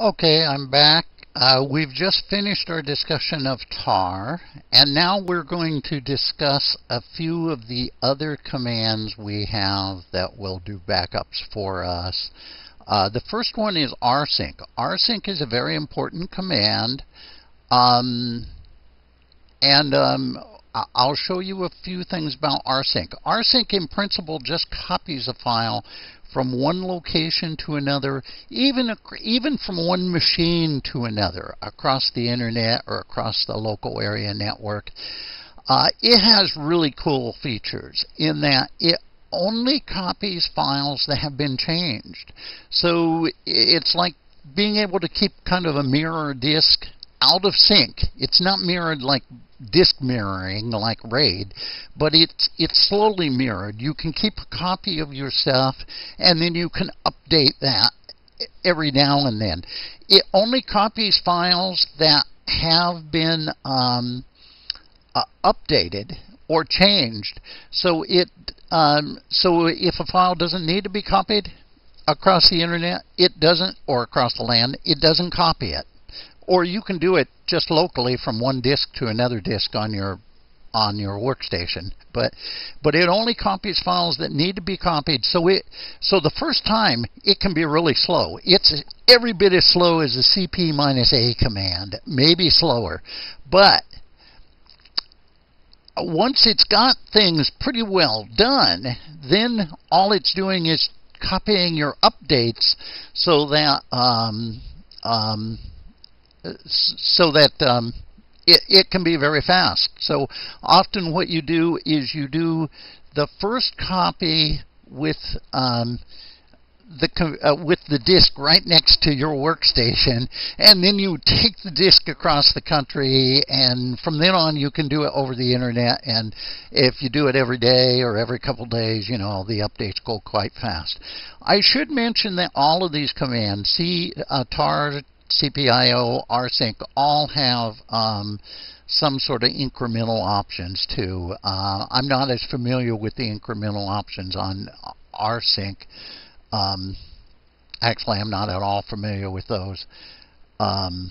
Okay, I'm back. Uh, we've just finished our discussion of tar, and now we're going to discuss a few of the other commands we have that will do backups for us. Uh, the first one is rsync. rsync is a very important command, um, and um, I'll show you a few things about rsync. rsync, in principle, just copies a file from one location to another, even, even from one machine to another across the internet or across the local area network. Uh, it has really cool features in that it only copies files that have been changed. So it's like being able to keep kind of a mirror disk out of sync. It's not mirrored like disk mirroring like RAID, but it's it's slowly mirrored. You can keep a copy of your stuff, and then you can update that every now and then. It only copies files that have been um, uh, updated or changed. So it um, so if a file doesn't need to be copied across the internet, it doesn't, or across the LAN, it doesn't copy it or you can do it just locally from one disk to another disk on your on your workstation. But but it only copies files that need to be copied. So it so the first time it can be really slow. It's every bit as slow as the cp minus a command. Maybe slower. But once it's got things pretty well done then all it's doing is copying your updates so that um, um, so that um, it, it can be very fast. So often what you do is you do the first copy with um, the uh, with the disk right next to your workstation, and then you take the disk across the country, and from then on you can do it over the internet. And if you do it every day or every couple days, you know the updates go quite fast. I should mention that all of these commands, C, uh, tar CPIO, rsync all have um, some sort of incremental options too. Uh, I'm not as familiar with the incremental options on rsync. Um, actually, I'm not at all familiar with those. Um,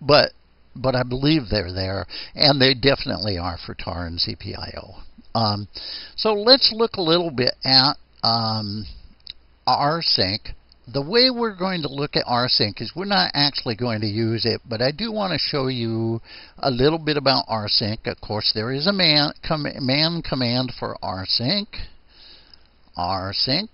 but but I believe they're there, and they definitely are for tar and CPIO. Um, so let's look a little bit at um, rsync the way we're going to look at rsync is we're not actually going to use it, but I do want to show you a little bit about rsync. Of course, there is a man, com man command for rsync. rsync.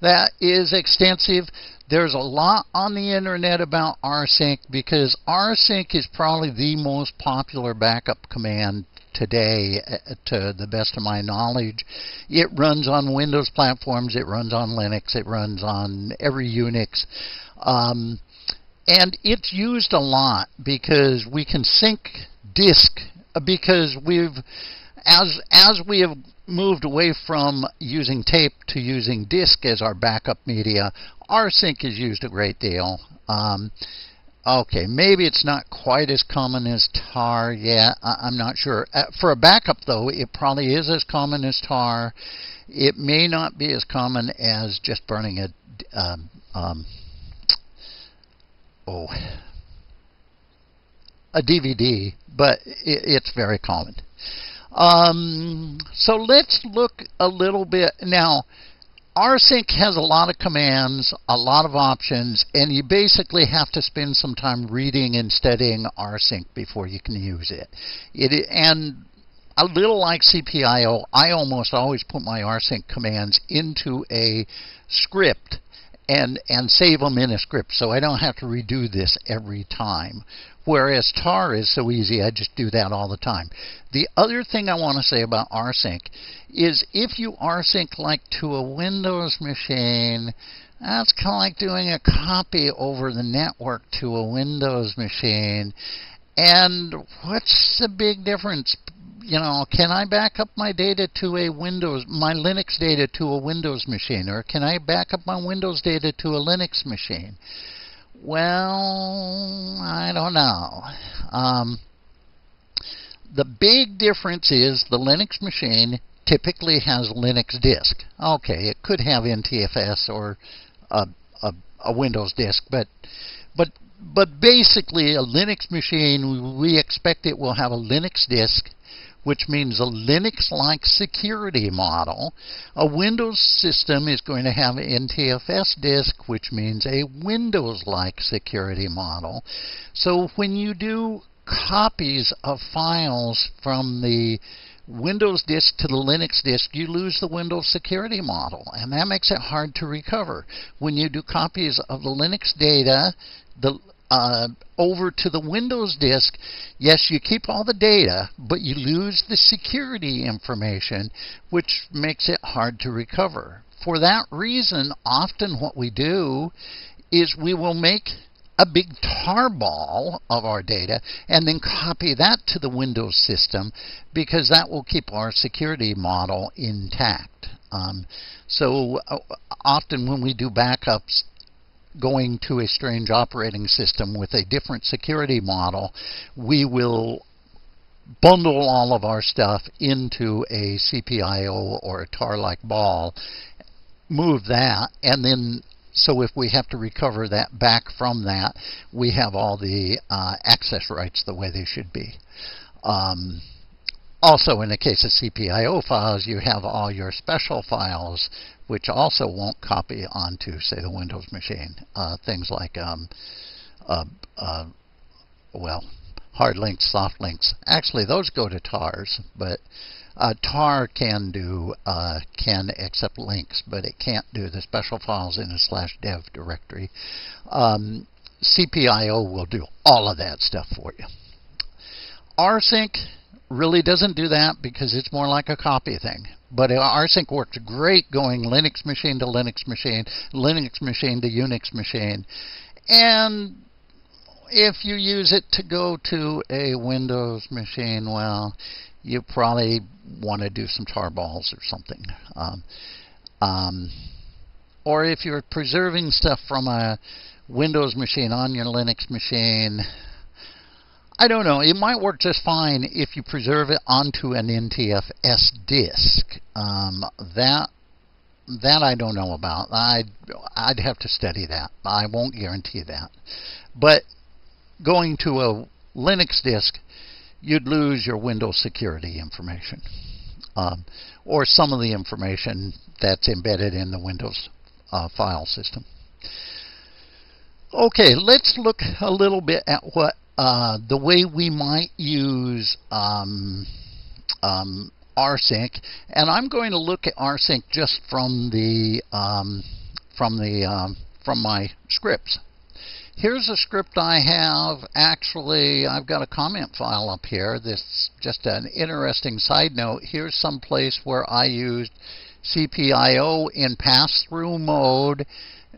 That is extensive. There's a lot on the internet about rsync because rsync is probably the most popular backup command today, uh, to the best of my knowledge. It runs on Windows platforms, it runs on Linux, it runs on every Unix. Um, and it's used a lot because we can sync disk because we've as as we have moved away from using tape to using disk as our backup media, rsync is used a great deal. Um, Okay, maybe it's not quite as common as tar yet. I, am not sure. Uh, for a backup, though, it probably is as common as tar. It may not be as common as just burning a um, um, oh a DVD, but it, it's very common. Um, so let's look a little bit now rsync has a lot of commands, a lot of options, and you basically have to spend some time reading and studying rsync before you can use it. It and a little like CPIO, I almost always put my rsync commands into a script and and save them in a script so I don't have to redo this every time. Whereas tar is so easy, I just do that all the time. The other thing I want to say about rsync is if you rsync like to a Windows machine, that's kind of like doing a copy over the network to a Windows machine. And what's the big difference? You know, can I back up my data to a Windows, my Linux data to a Windows machine, or can I back up my Windows data to a Linux machine? Well, I don't know. Um, the big difference is the Linux machine typically has Linux disk. Okay, it could have NTFS or a, a a Windows disk, but but but basically a Linux machine we expect it will have a Linux disk which means a Linux-like security model. A Windows system is going to have an NTFS disk, which means a Windows-like security model. So when you do copies of files from the Windows disk to the Linux disk, you lose the Windows security model, and that makes it hard to recover. When you do copies of the Linux data, the uh, over to the Windows disk, yes, you keep all the data, but you lose the security information, which makes it hard to recover. For that reason, often what we do is we will make a big tarball of our data and then copy that to the Windows system because that will keep our security model intact. Um, so uh, often when we do backups, going to a strange operating system with a different security model, we will bundle all of our stuff into a CPIO or a tar-like ball, move that, and then so if we have to recover that back from that, we have all the uh, access rights the way they should be. Um, also, in the case of CPIO files, you have all your special files which also won't copy onto, say, the Windows machine. Uh, things like, um, uh, uh, well, hard links, soft links. Actually, those go to TARs, but uh, tar can do uh, can accept links, but it can't do the special files in a slash dev directory. Um, CPIO will do all of that stuff for you. rsync really doesn't do that because it's more like a copy thing. But rsync works great going Linux machine to Linux machine, Linux machine to Unix machine. And if you use it to go to a Windows machine, well, you probably want to do some tarballs or something. Um, um, or if you're preserving stuff from a Windows machine on your Linux machine, I don't know. It might work just fine if you preserve it onto an NTFS disk. Um, that that I don't know about. I'd I'd have to study that. I won't guarantee that. But going to a Linux disk, you'd lose your Windows security information, um, or some of the information that's embedded in the Windows uh, file system. Okay, let's look a little bit at what uh, the way we might use um, um, rsync, and I'm going to look at rsync just from the um, from the um, from my scripts. Here's a script I have. Actually, I've got a comment file up here. This just an interesting side note. Here's some place where I used CPIO in pass-through mode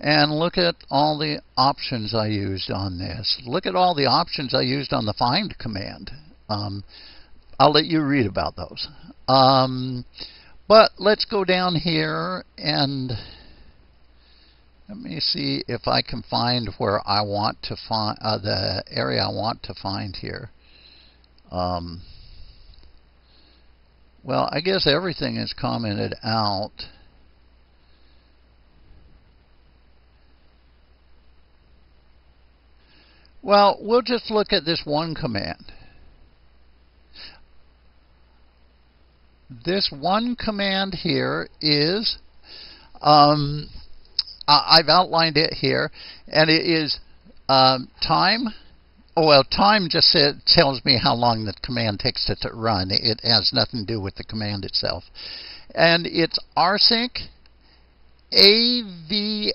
and look at all the options I used on this. Look at all the options I used on the find command. Um, I'll let you read about those. Um, but let's go down here and let me see if I can find where I want to find uh, the area I want to find here. Um, well, I guess everything is commented out. Well, we'll just look at this one command. This one command here is, um, I've outlined it here, and it is um, time. Oh, well, time just said, tells me how long the command takes it to run. It has nothing to do with the command itself. And it's rsync AVX.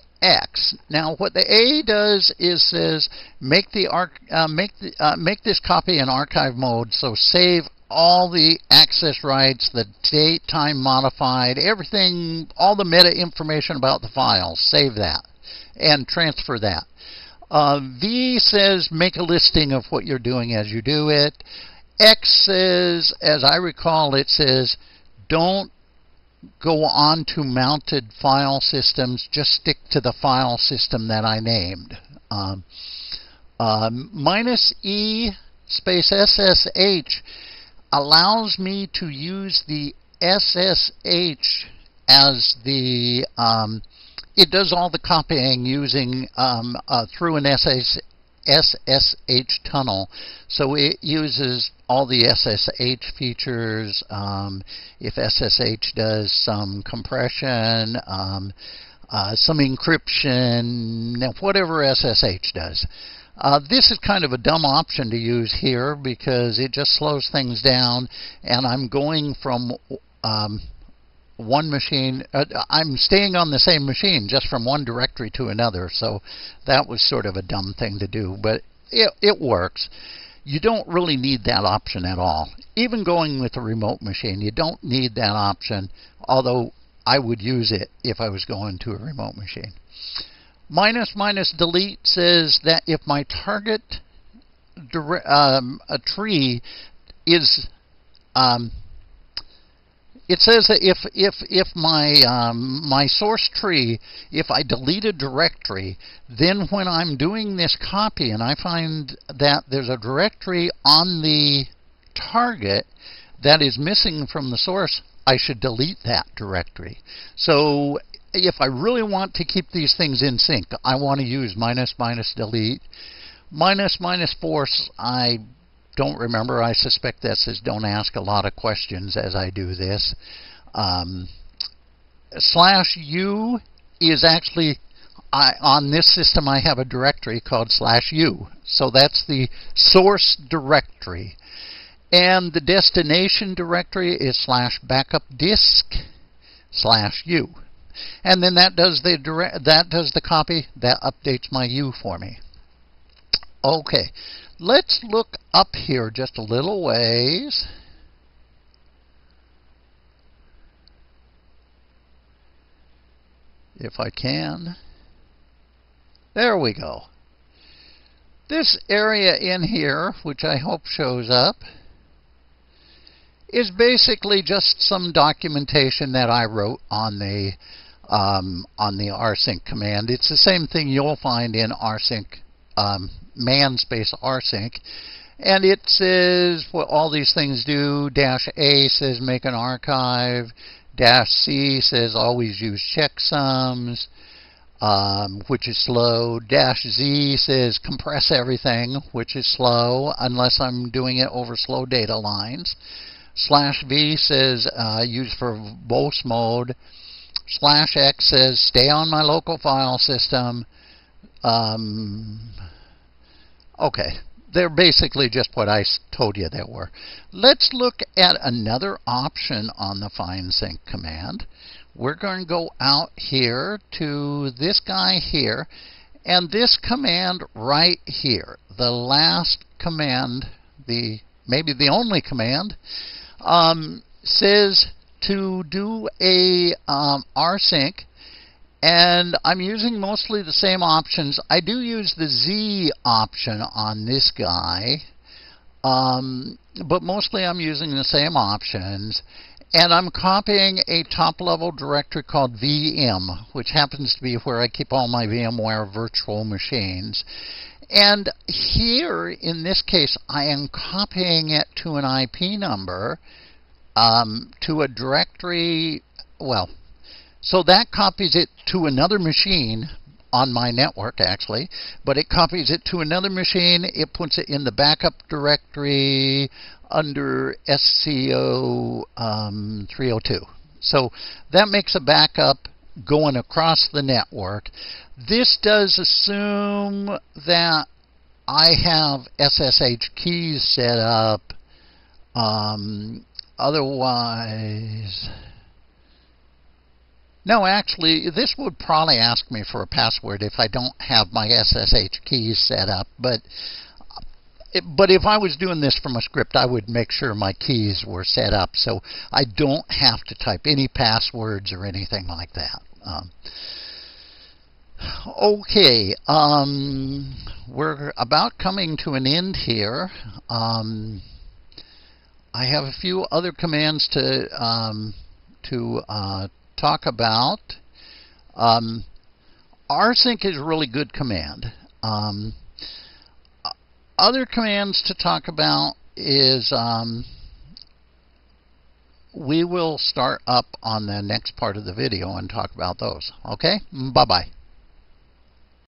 Now, what the A does is says make the arc uh, make the, uh, make this copy in archive mode. So save all the access rights, the date, time modified, everything, all the meta information about the file. Save that and transfer that. Uh, v says make a listing of what you're doing as you do it. X says, as I recall, it says don't go on to mounted file systems, just stick to the file system that I named. Um, uh, minus E space SSH allows me to use the SSH as the um, it does all the copying using um, uh, through an SS, SSH tunnel. So it uses all the SSH features. Um, if SSH does some compression, um, uh, some encryption, whatever SSH does. Uh, this is kind of a dumb option to use here because it just slows things down, and I'm going from um, one machine. Uh, I'm staying on the same machine just from one directory to another. So that was sort of a dumb thing to do, but it, it works. You don't really need that option at all. Even going with a remote machine, you don't need that option, although I would use it if I was going to a remote machine. Minus minus delete says that if my target um, a tree is um, it says that if if if my um, my source tree, if I delete a directory, then when I'm doing this copy and I find that there's a directory on the target that is missing from the source, I should delete that directory. So if I really want to keep these things in sync, I want to use minus minus delete. Minus minus force, I don't remember. I suspect that says don't ask a lot of questions as I do this. Um, slash u is actually I, on this system I have a directory called slash u. So that's the source directory. And the destination directory is slash backup disk slash u. And then that does the direct, that does the copy that updates my u for me. Okay. Let's look up here just a little ways. If I can. There we go. This area in here, which I hope shows up, is basically just some documentation that I wrote on the um, on the rsync command. It's the same thing you'll find in rsync um, man space rsync. And it says what all these things do. Dash A says make an archive. Dash C says always use checksums, um, which is slow. Dash Z says compress everything, which is slow, unless I'm doing it over slow data lines. Slash V says uh, use for verbose mode. Slash X says stay on my local file system. Um, Okay, they're basically just what I told you they were. Let's look at another option on the find sync command. We're going to go out here to this guy here, and this command right here, the last command, the maybe the only command, um, says to do a um, rsync and I'm using mostly the same options. I do use the Z option on this guy, um, but mostly I'm using the same options. And I'm copying a top-level directory called VM, which happens to be where I keep all my VMware virtual machines. And here, in this case, I am copying it to an IP number um, to a directory, well, so that copies it to another machine on my network actually, but it copies it to another machine. It puts it in the backup directory under SCO um, 302. So that makes a backup going across the network. This does assume that I have SSH keys set up. Um, otherwise, no, actually, this would probably ask me for a password if I don't have my SSH keys set up. But but if I was doing this from a script, I would make sure my keys were set up so I don't have to type any passwords or anything like that. Um, okay, um, we're about coming to an end here. Um, I have a few other commands to um, to uh, talk about. Um, rsync is a really good command. Um, other commands to talk about is um, we will start up on the next part of the video and talk about those. Okay? Bye bye.